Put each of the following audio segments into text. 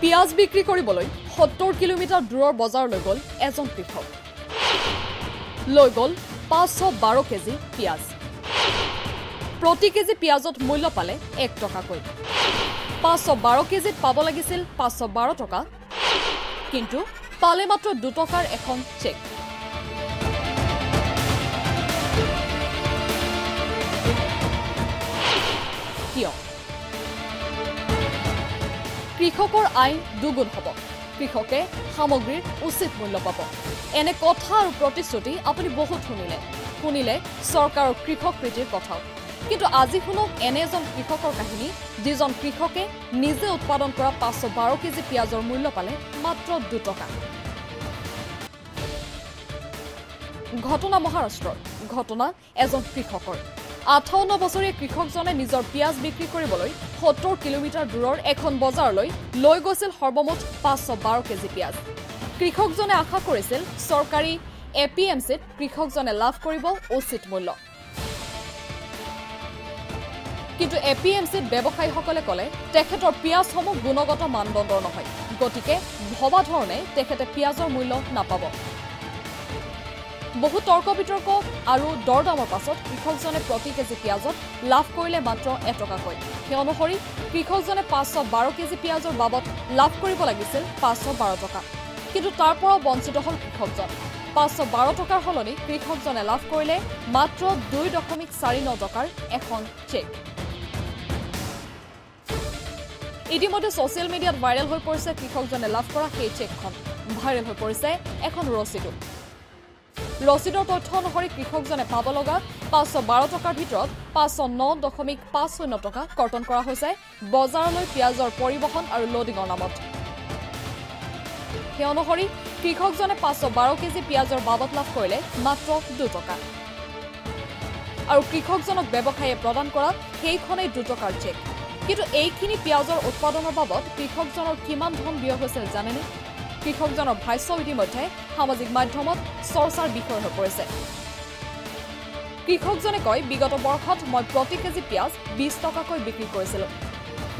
পিঁয়াজ বিক্ৰী কৰিবলৈ সত্তৰ কিলোমিটাৰ দূৰৰ বজাৰলৈ গ'ল এজন কৃষক। লৈ গ'ল পাঁচশ বাৰ কেজি পিঁয়াজ। প্ৰতি কেজি পিঁয়াজত মূল্য পালে এক টকাকৈ। পাঁচশ বাৰ কেজিত পাব লাগিছিল পাঁচশ বাৰ টকা। কিন্তু পালে মাত্ৰ দুটকাৰ এখন চেক কৃষকৰ আয় দুগুণ হ'ব। কৃষকে সামগ্ৰীৰ উচিত মূল্য পাব। এনে কথা আৰু প্ৰতিশ্ৰুতি আপুনি বহুত শুনিলে। শুনিলে চৰকাৰৰ কৃষক প্ৰীতিৰ কথাও। কিন্তু আজি শুনক এনে এজন কৃষকৰ কাহিনী যিজন কৃষকে নিজে উৎপাদন কৰা পাঁচশ বাৰ কেজি পিঁয়াজৰ মূল্য পালে মাত্ৰ দুটকা। ঘটনা মহাৰাষ্ট্ৰৰ। ঘটনা এজন কৃষকৰ। আঠাৱন্ন বছৰীয়া কৃষকজনে নিজৰ পিঁয়াজ বিক্ৰী কৰিবলৈ সত্তৰ কিলোমিটাৰ দূৰৰ এখন বজাৰলৈ লৈ গৈছিল সৰ্বমুঠ পাঁচশ বাৰ কেজি পিঁয়াজ। কৃষকজনে আশা কৰিছিল চৰকাৰী এ পি এম চিত কৃষকজনে লাভ কৰিব উচিত মূল্য। কিন্তু এ পি এম চিত ব্যৱসায়ীসকলে ক'লে তেখেতৰ পিঁয়াজসমূহ গুণগত মানদণ্ডৰ নহয় গতিকে ভবা ধৰণে তেখেতে পিঁয়াজৰ মূল্য নাপাব। বহু তৰ্ক বিতৰ্ক আৰু দৰ দামৰ পাছত কৃষকজনে প্ৰতি কেজি পিঁয়াজত লাভ কৰিলে মাত্ৰ এটকাকৈ। সেই অনুসৰি কৃষকজনে পাঁচশ বাৰ কেজি পিঁয়াজৰ বাবদ লাভ কৰিব লাগিছিল পাঁচশ বাৰ টকা। কিন্তু তাৰ পৰাও বঞ্চিত হ'ল কৃষকজন। পাঁচশ বাৰ টকাৰ সলনি কৃষকজনে লাভ কৰিলে মাত্ৰ দুই দশমিক চাৰি ন টকাৰ এখন চেক ইতিমধ্যে ছচিয়েল মিডিয়াত ভাইৰেল হৈ পৰিছে কৃষকজনে লাভ কৰা সেই চেকখন ভাইৰেল হৈ পৰিছে এখন ৰচিদো। ৰচিদৰ তথ্য অনুসৰি কৃষকজনে পাব লগা পাঁচশ বাৰ টকাৰ ভিতৰত পাঁচশ ন দশমিক পাঁচ শূন্য টকা কৰ্তন কৰা হৈছে। বজাৰলৈ পিঁয়াজৰ পৰিবহণ আৰু লোডিঙৰ নামত। সেই অনুসৰি কৃষকজনে পাঁচশ বাৰ কেজি পিঁয়াজৰ বাবদ লাভ কৰিলে মাত্ৰ দুটকা আৰু কৃষকজনক ব্যৱসায়ীয়ে প্ৰদান কৰা সেইখনেই দুটকাৰ চেক কিন্তু এইখিনি পিঁয়াজৰ উৎপাদনৰ বাবদ কৃষকজনৰ কিমান ধন ব্যয় হৈছিল জানেনে? কৃষকজনৰ ভাষ্য ইতিমধ্যে সামাজিক মাধ্যমত চৰ্চাৰ বিষয় হৈ পৰিছে। কৃষকজনে কয় বিগত বৰ্ষত মই প্ৰতি কেজি পিঁয়াজ বিছ টকাকৈ বিক্ৰী কৰিছিলো।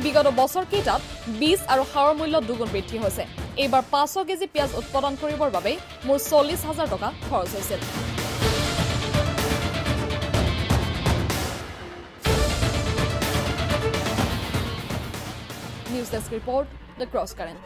বিগত বছৰকেইটাত বীজ আৰু সাৰৰ মূল্য দুগুণ বৃদ্ধি হৈছে। এইবাৰ পাঁচশ কেজি পিঁয়াজ উৎপাদন কৰিবৰ বাবে মোৰ চল্লিছ হাজাৰ টকা খৰচ হৈছিল। News desk report the cross current.